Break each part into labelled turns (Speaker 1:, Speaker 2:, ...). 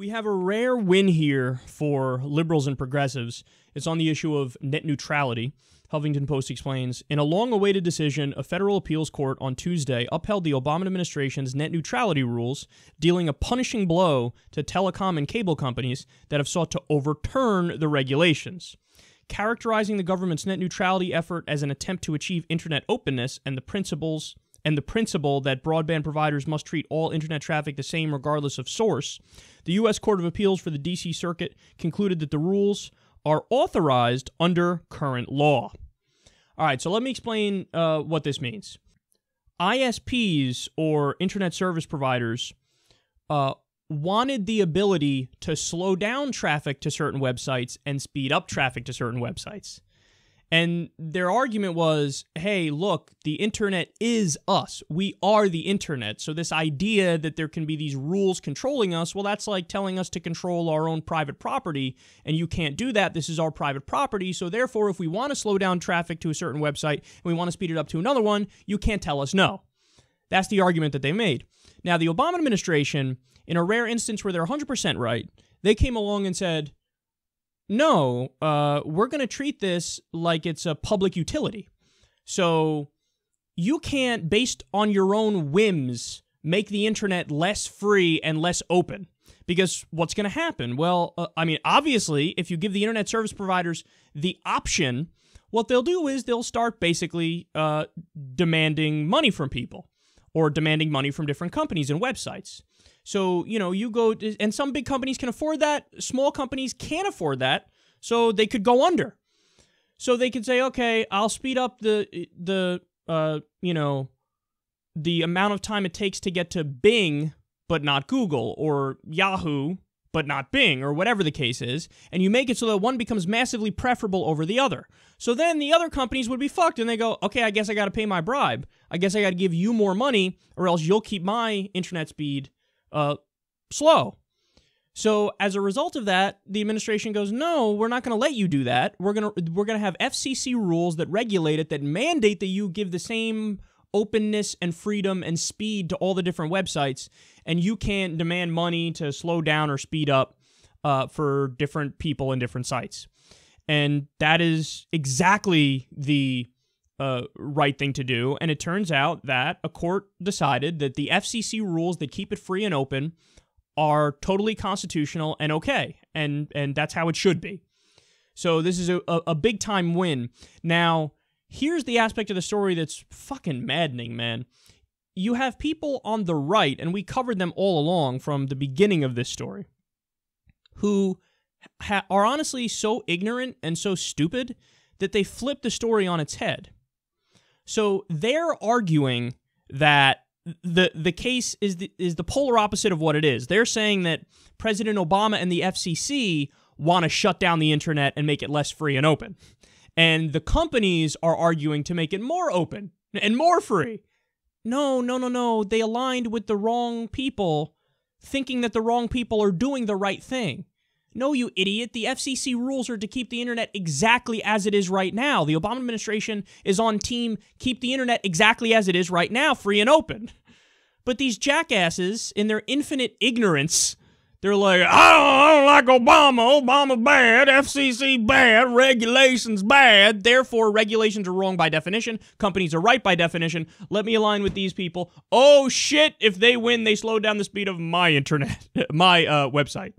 Speaker 1: We have a rare win here for liberals and progressives. It's on the issue of net neutrality. Huffington Post explains In a long awaited decision, a federal appeals court on Tuesday upheld the Obama administration's net neutrality rules, dealing a punishing blow to telecom and cable companies that have sought to overturn the regulations. Characterizing the government's net neutrality effort as an attempt to achieve internet openness and the principles and the principle that broadband providers must treat all internet traffic the same regardless of source, the U.S. Court of Appeals for the D.C. Circuit concluded that the rules are authorized under current law. All right, so let me explain uh, what this means. ISPs or internet service providers uh, wanted the ability to slow down traffic to certain websites and speed up traffic to certain websites. And their argument was hey, look, the internet is us. We are the internet. So, this idea that there can be these rules controlling us, well, that's like telling us to control our own private property. And you can't do that. This is our private property. So, therefore, if we want to slow down traffic to a certain website and we want to speed it up to another one, you can't tell us no. That's the argument that they made. Now, the Obama administration, in a rare instance where they're 100% right, they came along and said, no, uh, we're going to treat this like it's a public utility. So you can't, based on your own whims, make the internet less free and less open. Because what's going to happen? Well, uh, I mean, obviously, if you give the internet service providers the option, what they'll do is they'll start basically uh, demanding money from people or demanding money from different companies and websites. So, you know, you go, to, and some big companies can afford that. Small companies can't afford that. So they could go under. So they could say, okay, I'll speed up the, the, uh, you know, the amount of time it takes to get to Bing, but not Google, or Yahoo, but not Bing, or whatever the case is, and you make it so that one becomes massively preferable over the other. So then the other companies would be fucked, and they go, okay, I guess I got to pay my bribe. I guess I got to give you more money, or else you'll keep my internet speed uh, slow. So as a result of that, the administration goes, "No, we're not going to let you do that. We're going to we're going to have FCC rules that regulate it that mandate that you give the same openness and freedom and speed to all the different websites, and you can't demand money to slow down or speed up uh, for different people and different sites." And that is exactly the uh, right thing to do. And it turns out that a court decided that the FCC rules that keep it free and open are totally constitutional and okay, and and that's how it should be. So this is a, a, big time win. Now, here's the aspect of the story that's fucking maddening, man. You have people on the right, and we covered them all along from the beginning of this story, who ha- are honestly so ignorant and so stupid that they flip the story on its head. So they're arguing that the the case is the, is the polar opposite of what it is. They're saying that President Obama and the FCC want to shut down the internet and make it less free and open. And the companies are arguing to make it more open and more free. No, no, no, no. They aligned with the wrong people, thinking that the wrong people are doing the right thing. No, you idiot. The FCC rules are to keep the internet exactly as it is right now. The Obama administration is on team keep the internet exactly as it is right now, free and open. But these jackasses, in their infinite ignorance, they're like, I don't, I don't like Obama. Obama bad. FCC bad. Regulations bad. Therefore, regulations are wrong by definition. Companies are right by definition. Let me align with these people. Oh shit! If they win, they slow down the speed of my internet, my uh, website.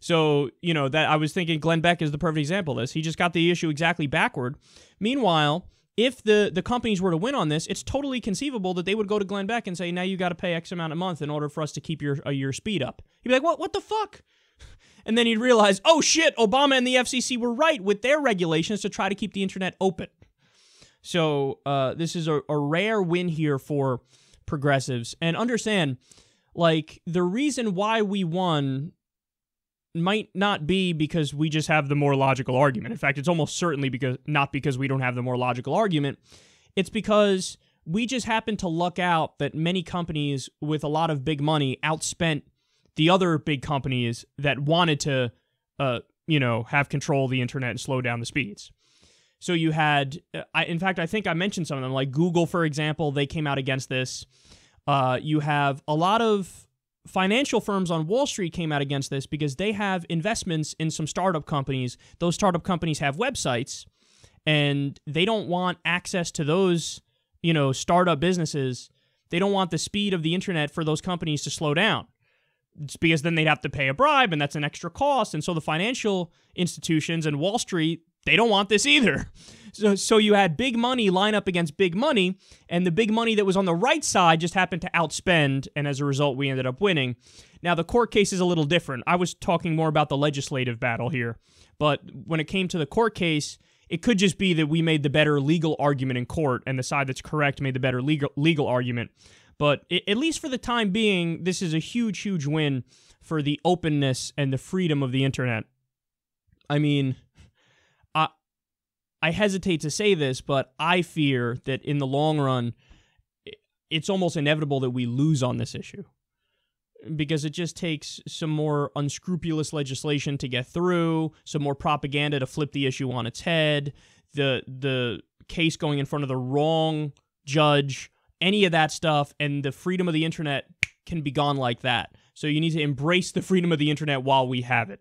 Speaker 1: So, you know, that I was thinking Glenn Beck is the perfect example of this. He just got the issue exactly backward. Meanwhile, if the, the companies were to win on this, it's totally conceivable that they would go to Glenn Beck and say, now you got to pay X amount a month in order for us to keep your, uh, your speed up. He'd be like, what, what the fuck? And then he'd realize, oh shit, Obama and the FCC were right with their regulations to try to keep the internet open. So uh, this is a, a rare win here for progressives. And understand, like, the reason why we won might not be because we just have the more logical argument. In fact, it's almost certainly because not because we don't have the more logical argument. It's because we just happen to luck out that many companies with a lot of big money outspent the other big companies that wanted to uh, you know, have control of the internet and slow down the speeds. So you had, uh, I, in fact, I think I mentioned some of them, like Google, for example, they came out against this. Uh, you have a lot of financial firms on Wall Street came out against this because they have investments in some startup companies. Those startup companies have websites and they don't want access to those, you know, startup businesses. They don't want the speed of the internet for those companies to slow down. It's because then they'd have to pay a bribe and that's an extra cost. And so the financial institutions and Wall Street, they don't want this either. So, so you had big money line up against big money, and the big money that was on the right side just happened to outspend, and as a result, we ended up winning. Now, the court case is a little different. I was talking more about the legislative battle here, but when it came to the court case, it could just be that we made the better legal argument in court, and the side that's correct made the better legal legal argument. But it, at least for the time being, this is a huge, huge win for the openness and the freedom of the internet. I mean, I hesitate to say this, but I fear that in the long run, it's almost inevitable that we lose on this issue because it just takes some more unscrupulous legislation to get through, some more propaganda to flip the issue on its head, the the case going in front of the wrong judge, any of that stuff, and the freedom of the internet can be gone like that. So you need to embrace the freedom of the internet while we have it.